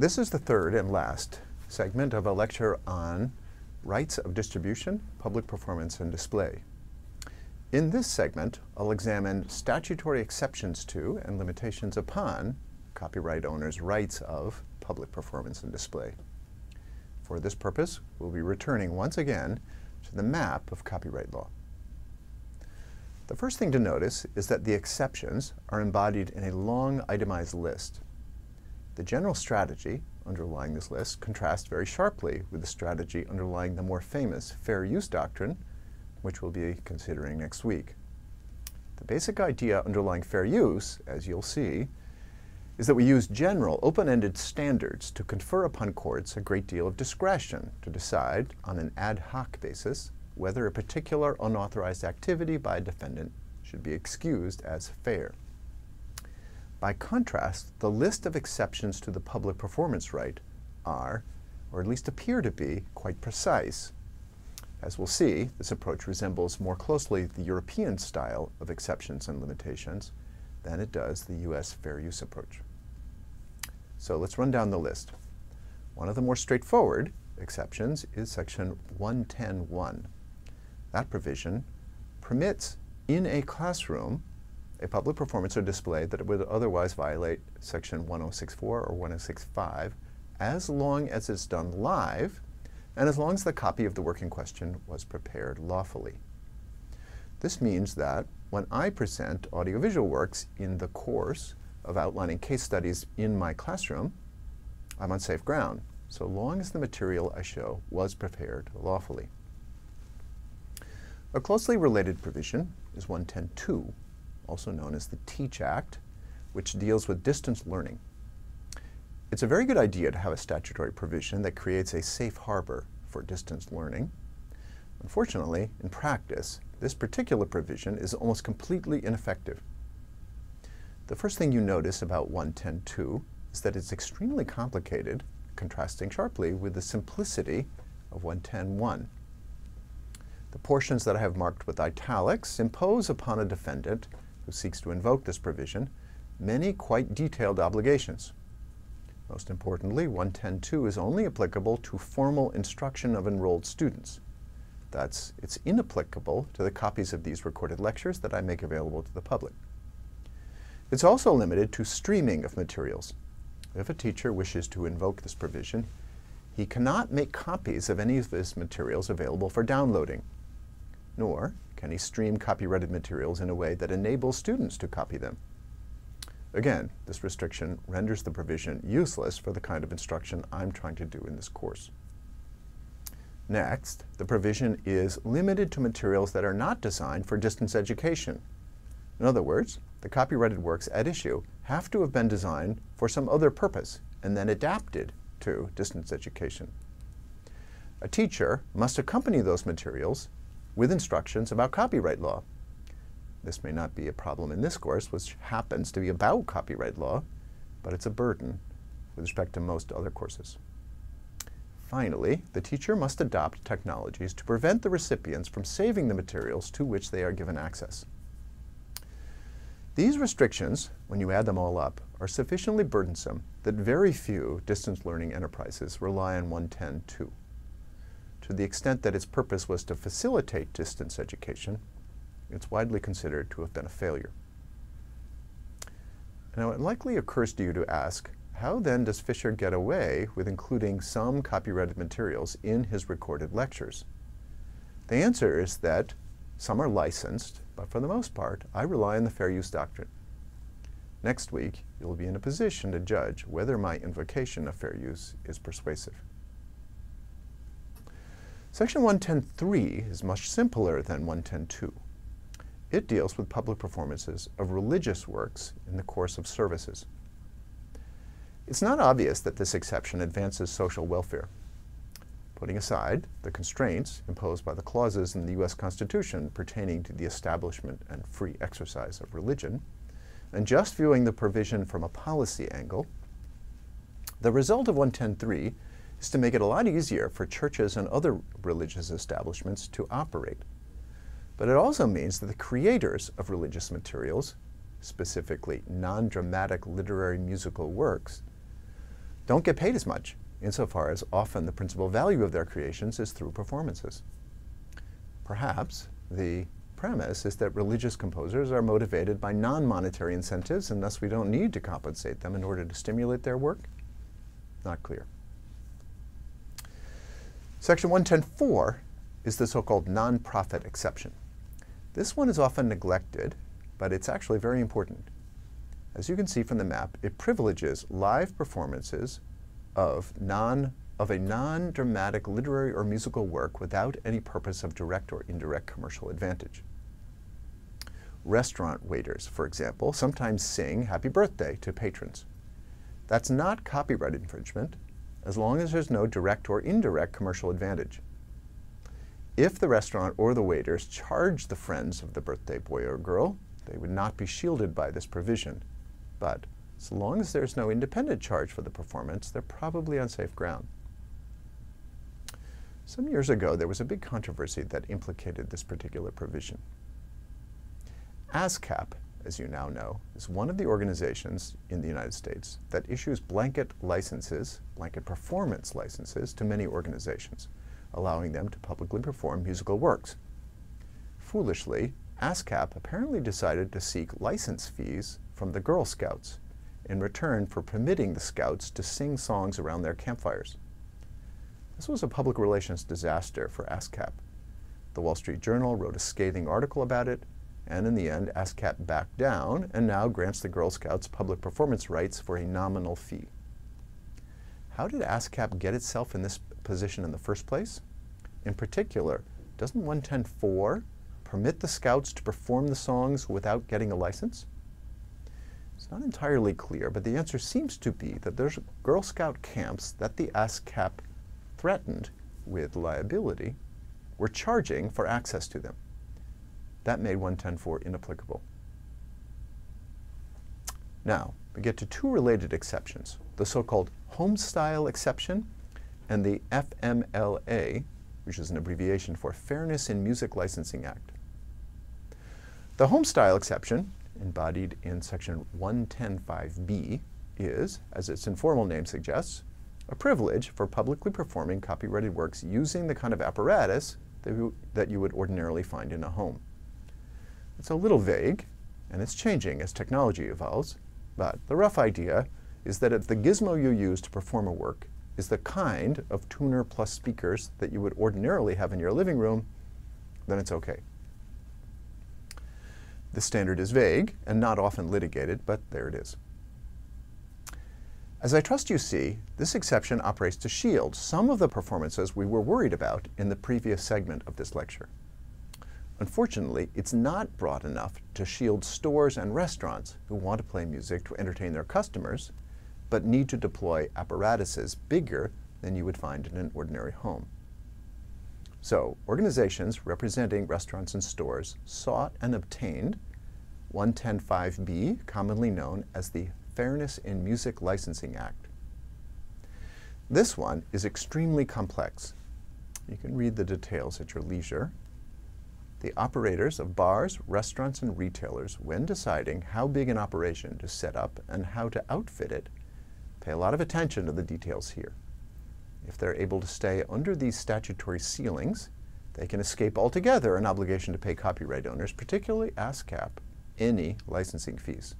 This is the third and last segment of a lecture on rights of distribution, public performance, and display. In this segment, I'll examine statutory exceptions to and limitations upon copyright owners' rights of public performance and display. For this purpose, we'll be returning once again to the map of copyright law. The first thing to notice is that the exceptions are embodied in a long itemized list. The general strategy underlying this list contrasts very sharply with the strategy underlying the more famous fair use doctrine, which we'll be considering next week. The basic idea underlying fair use, as you'll see, is that we use general, open-ended standards to confer upon courts a great deal of discretion to decide on an ad hoc basis whether a particular unauthorized activity by a defendant should be excused as fair. By contrast, the list of exceptions to the public performance right are, or at least appear to be, quite precise. As we'll see, this approach resembles more closely the European style of exceptions and limitations than it does the U.S. fair use approach. So let's run down the list. One of the more straightforward exceptions is section 110.1. That provision permits in a classroom a public performance or display that would otherwise violate section 1064 or 1065 as long as it's done live and as long as the copy of the work in question was prepared lawfully. This means that when I present audiovisual works in the course of outlining case studies in my classroom, I'm on safe ground, so long as the material I show was prepared lawfully. A closely related provision is 110.2, also known as the TEACH Act, which deals with distance learning. It's a very good idea to have a statutory provision that creates a safe harbor for distance learning. Unfortunately, in practice, this particular provision is almost completely ineffective. The first thing you notice about 110.2 is that it's extremely complicated, contrasting sharply with the simplicity of 110.1. The portions that I have marked with italics impose upon a defendant who seeks to invoke this provision many quite detailed obligations. Most importantly, 110.2 is only applicable to formal instruction of enrolled students. Thus, it's inapplicable to the copies of these recorded lectures that I make available to the public. It's also limited to streaming of materials. If a teacher wishes to invoke this provision, he cannot make copies of any of his materials available for downloading, nor can he stream copyrighted materials in a way that enables students to copy them. Again, this restriction renders the provision useless for the kind of instruction I'm trying to do in this course. Next, the provision is limited to materials that are not designed for distance education. In other words, the copyrighted works at issue have to have been designed for some other purpose and then adapted to distance education. A teacher must accompany those materials with instructions about copyright law. This may not be a problem in this course, which happens to be about copyright law, but it's a burden with respect to most other courses. Finally, the teacher must adopt technologies to prevent the recipients from saving the materials to which they are given access. These restrictions, when you add them all up, are sufficiently burdensome that very few distance learning enterprises rely on 110.2. To the extent that its purpose was to facilitate distance education, it's widely considered to have been a failure. Now, it likely occurs to you to ask, how then does Fisher get away with including some copyrighted materials in his recorded lectures? The answer is that some are licensed, but for the most part, I rely on the fair use doctrine. Next week, you'll be in a position to judge whether my invocation of fair use is persuasive. Section 110.3 is much simpler than 110.2. It deals with public performances of religious works in the course of services. It's not obvious that this exception advances social welfare putting aside the constraints imposed by the clauses in the U.S. Constitution pertaining to the establishment and free exercise of religion, and just viewing the provision from a policy angle, the result of 110.3 is to make it a lot easier for churches and other religious establishments to operate. But it also means that the creators of religious materials, specifically non-dramatic literary musical works, don't get paid as much, insofar as often the principal value of their creations is through performances. Perhaps the premise is that religious composers are motivated by non-monetary incentives and thus we don't need to compensate them in order to stimulate their work? Not clear. Section 110.4 is the so-called non-profit exception. This one is often neglected, but it's actually very important. As you can see from the map, it privileges live performances of, non, of a non-dramatic literary or musical work without any purpose of direct or indirect commercial advantage. Restaurant waiters, for example, sometimes sing happy birthday to patrons. That's not copyright infringement as long as there's no direct or indirect commercial advantage. If the restaurant or the waiters charge the friends of the birthday boy or girl, they would not be shielded by this provision. But so long as there's no independent charge for the performance, they're probably on safe ground. Some years ago, there was a big controversy that implicated this particular provision. ASCAP, as you now know, is one of the organizations in the United States that issues blanket licenses, blanket performance licenses, to many organizations, allowing them to publicly perform musical works. Foolishly, ASCAP apparently decided to seek license fees from the Girl Scouts in return for permitting the Scouts to sing songs around their campfires. This was a public relations disaster for ASCAP. The Wall Street Journal wrote a scathing article about it, and in the end, ASCAP backed down and now grants the Girl Scouts public performance rights for a nominal fee. How did ASCAP get itself in this position in the first place? In particular, doesn't 110.4 permit the Scouts to perform the songs without getting a license? It's not entirely clear, but the answer seems to be that there's Girl Scout camps that the ASCAP threatened with liability were charging for access to them. That made 110.4 inapplicable. Now, we get to two related exceptions, the so-called home-style exception and the FMLA, which is an abbreviation for Fairness in Music Licensing Act. The home-style exception, embodied in section 110.5b, is, as its informal name suggests, a privilege for publicly performing copyrighted works using the kind of apparatus that you would ordinarily find in a home. It's a little vague, and it's changing as technology evolves, but the rough idea is that if the gizmo you use to perform a work is the kind of tuner plus speakers that you would ordinarily have in your living room, then it's okay. The standard is vague and not often litigated, but there it is. As I trust you see, this exception operates to shield some of the performances we were worried about in the previous segment of this lecture. Unfortunately, it's not broad enough to shield stores and restaurants who want to play music to entertain their customers, but need to deploy apparatuses bigger than you would find in an ordinary home. So, organizations representing restaurants and stores sought and obtained 110.5b, commonly known as the Fairness in Music Licensing Act. This one is extremely complex. You can read the details at your leisure. The operators of bars, restaurants, and retailers, when deciding how big an operation to set up and how to outfit it, pay a lot of attention to the details here. If they're able to stay under these statutory ceilings, they can escape altogether an obligation to pay copyright owners, particularly ASCAP, any licensing fees.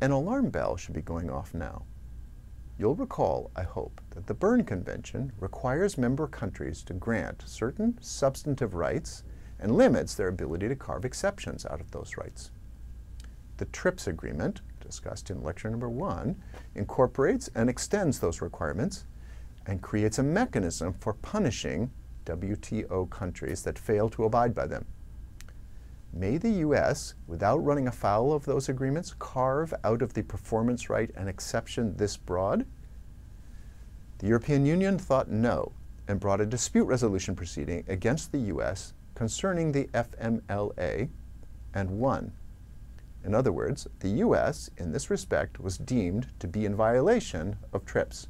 An alarm bell should be going off now. You'll recall, I hope, that the Berne Convention requires member countries to grant certain substantive rights and limits their ability to carve exceptions out of those rights. The TRIPS agreement, discussed in lecture number one, incorporates and extends those requirements and creates a mechanism for punishing WTO countries that fail to abide by them. May the U.S., without running afoul of those agreements, carve out of the performance right an exception this broad? The European Union thought no and brought a dispute resolution proceeding against the U.S. concerning the FMLA and won. In other words, the U.S., in this respect, was deemed to be in violation of TRIPS.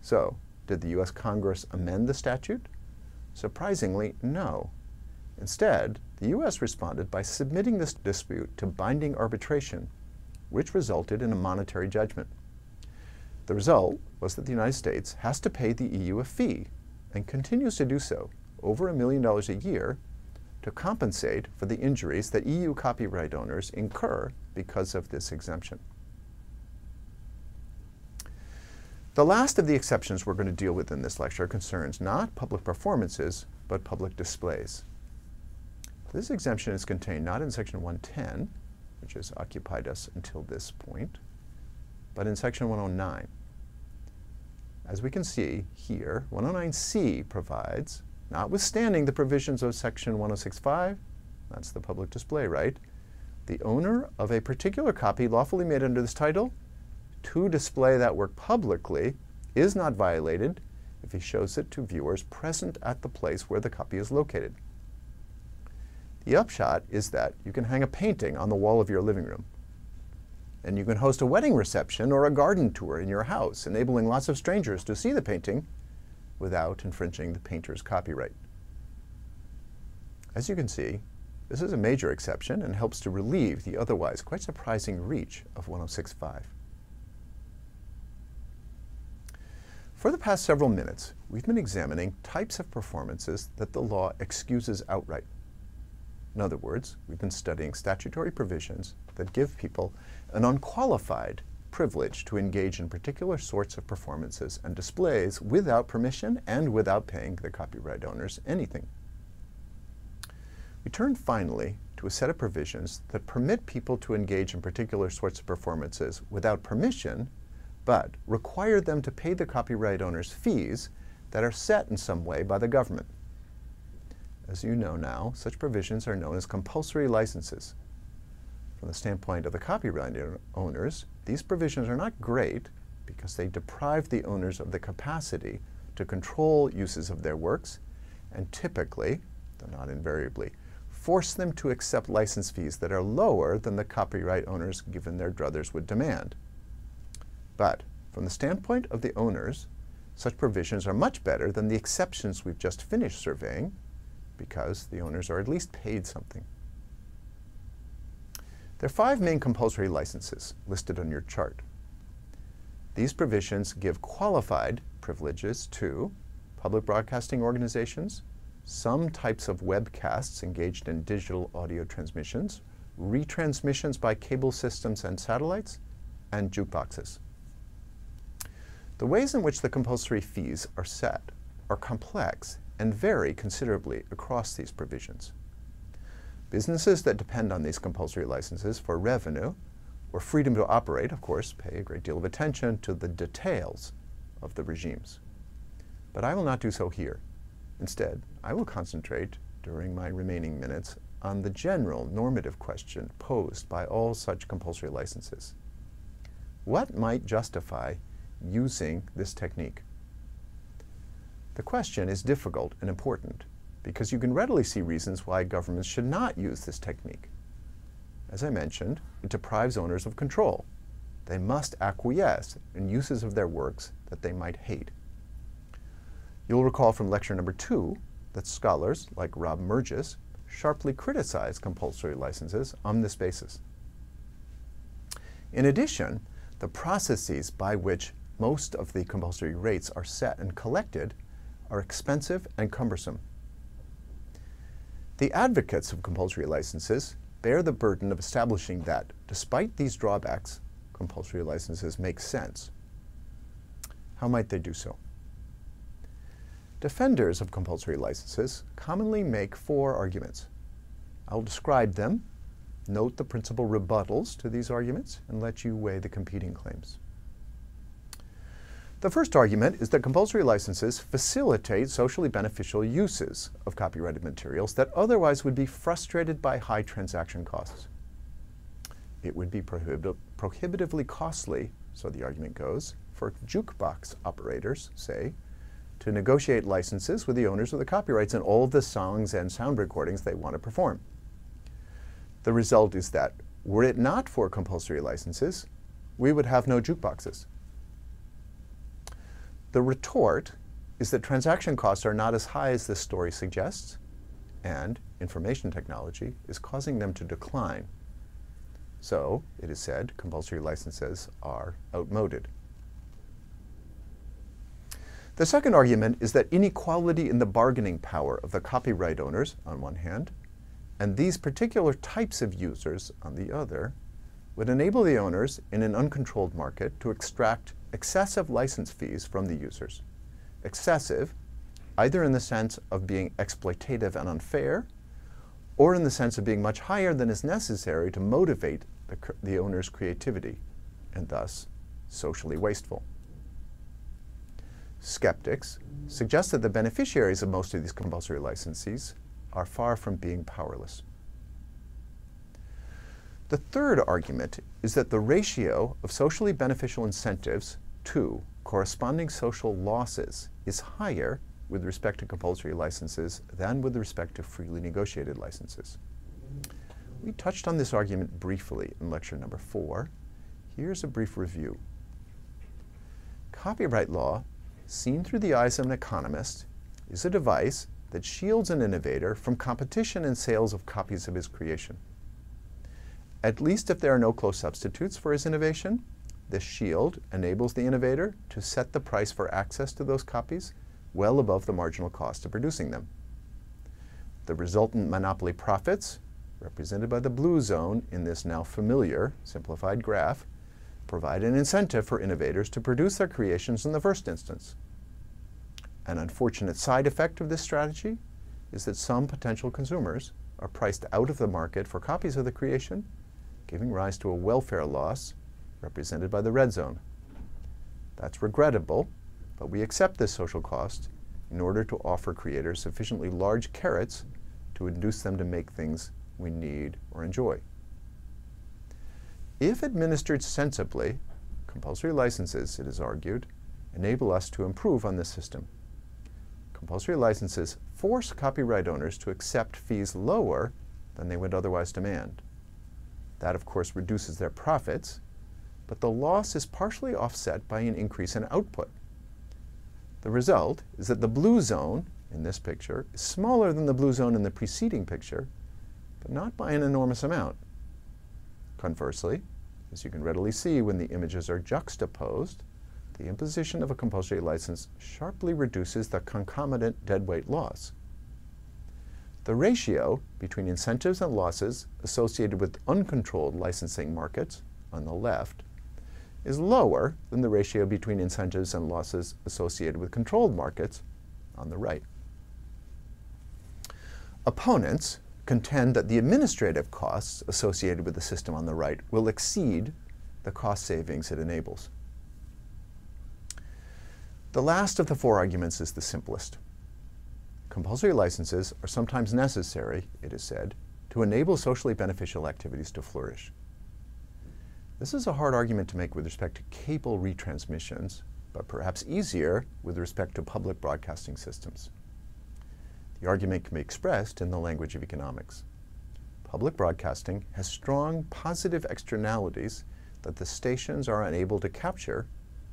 So, did the U.S. Congress amend the statute? Surprisingly, no. Instead, the U.S. responded by submitting this dispute to binding arbitration, which resulted in a monetary judgment. The result was that the United States has to pay the EU a fee and continues to do so, over a million dollars a year, to compensate for the injuries that EU copyright owners incur because of this exemption. The last of the exceptions we're going to deal with in this lecture concerns not public performances, but public displays. This exemption is contained not in Section 110, which has occupied us until this point, but in Section 109. As we can see here, 109C provides, notwithstanding the provisions of Section 106.5, that's the public display right, the owner of a particular copy lawfully made under this title to display that work publicly is not violated if he shows it to viewers present at the place where the copy is located. The upshot is that you can hang a painting on the wall of your living room. And you can host a wedding reception or a garden tour in your house, enabling lots of strangers to see the painting without infringing the painter's copyright. As you can see, this is a major exception and helps to relieve the otherwise quite surprising reach of 106.5. For the past several minutes, we've been examining types of performances that the law excuses outright. In other words, we've been studying statutory provisions that give people an unqualified privilege to engage in particular sorts of performances and displays without permission and without paying the copyright owners anything. We turn finally to a set of provisions that permit people to engage in particular sorts of performances without permission but require them to pay the copyright owners fees that are set in some way by the government. As you know now, such provisions are known as compulsory licenses. From the standpoint of the copyright owners, these provisions are not great because they deprive the owners of the capacity to control uses of their works and typically, though not invariably, force them to accept license fees that are lower than the copyright owners given their druthers would demand. But from the standpoint of the owners, such provisions are much better than the exceptions we've just finished surveying because the owners are at least paid something. There are five main compulsory licenses listed on your chart. These provisions give qualified privileges to public broadcasting organizations, some types of webcasts engaged in digital audio transmissions, retransmissions by cable systems and satellites, and jukeboxes. The ways in which the compulsory fees are set are complex and vary considerably across these provisions. Businesses that depend on these compulsory licenses for revenue or freedom to operate, of course, pay a great deal of attention to the details of the regimes. But I will not do so here. Instead, I will concentrate during my remaining minutes on the general normative question posed by all such compulsory licenses. What might justify using this technique? The question is difficult and important because you can readily see reasons why governments should not use this technique. As I mentioned, it deprives owners of control. They must acquiesce in uses of their works that they might hate. You'll recall from lecture number two that scholars like Rob Merges sharply criticize compulsory licenses on this basis. In addition, the processes by which most of the compulsory rates are set and collected are expensive and cumbersome. The advocates of compulsory licenses bear the burden of establishing that, despite these drawbacks, compulsory licenses make sense. How might they do so? Defenders of compulsory licenses commonly make four arguments. I'll describe them, note the principal rebuttals to these arguments, and let you weigh the competing claims. The first argument is that compulsory licenses facilitate socially beneficial uses of copyrighted materials that otherwise would be frustrated by high transaction costs. It would be prohibit prohibitively costly, so the argument goes, for jukebox operators, say, to negotiate licenses with the owners of the copyrights in all of the songs and sound recordings they want to perform. The result is that, were it not for compulsory licenses, we would have no jukeboxes. The retort is that transaction costs are not as high as this story suggests, and information technology is causing them to decline. So, it is said, compulsory licenses are outmoded. The second argument is that inequality in the bargaining power of the copyright owners, on one hand, and these particular types of users, on the other, would enable the owners in an uncontrolled market to extract excessive license fees from the users. Excessive, either in the sense of being exploitative and unfair, or in the sense of being much higher than is necessary to motivate the, the owner's creativity, and thus socially wasteful. Skeptics suggest that the beneficiaries of most of these compulsory licensees are far from being powerless. The third argument is that the ratio of socially beneficial incentives to corresponding social losses is higher with respect to compulsory licenses than with respect to freely negotiated licenses. We touched on this argument briefly in lecture number four. Here's a brief review. Copyright law, seen through the eyes of an economist, is a device that shields an innovator from competition in sales of copies of his creation. At least if there are no close substitutes for his innovation, this shield enables the innovator to set the price for access to those copies well above the marginal cost of producing them. The resultant monopoly profits, represented by the blue zone in this now familiar simplified graph, provide an incentive for innovators to produce their creations in the first instance. An unfortunate side effect of this strategy is that some potential consumers are priced out of the market for copies of the creation giving rise to a welfare loss represented by the red zone. That's regrettable, but we accept this social cost in order to offer creators sufficiently large carrots to induce them to make things we need or enjoy. If administered sensibly, compulsory licenses, it is argued, enable us to improve on this system. Compulsory licenses force copyright owners to accept fees lower than they would otherwise demand. That, of course, reduces their profits, but the loss is partially offset by an increase in output. The result is that the blue zone in this picture is smaller than the blue zone in the preceding picture, but not by an enormous amount. Conversely, as you can readily see when the images are juxtaposed, the imposition of a compulsory license sharply reduces the concomitant deadweight loss. The ratio between incentives and losses associated with uncontrolled licensing markets, on the left, is lower than the ratio between incentives and losses associated with controlled markets, on the right. Opponents contend that the administrative costs associated with the system on the right will exceed the cost savings it enables. The last of the four arguments is the simplest. Compulsory licenses are sometimes necessary, it is said, to enable socially beneficial activities to flourish. This is a hard argument to make with respect to cable retransmissions, but perhaps easier with respect to public broadcasting systems. The argument can be expressed in the language of economics. Public broadcasting has strong positive externalities that the stations are unable to capture,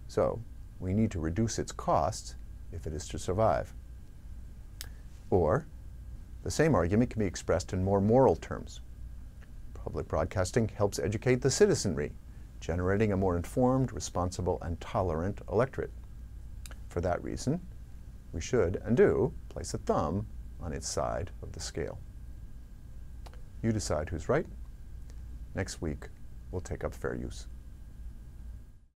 so we need to reduce its costs if it is to survive. Or the same argument can be expressed in more moral terms. Public broadcasting helps educate the citizenry, generating a more informed, responsible, and tolerant electorate. For that reason, we should and do place a thumb on its side of the scale. You decide who's right. Next week, we'll take up fair use.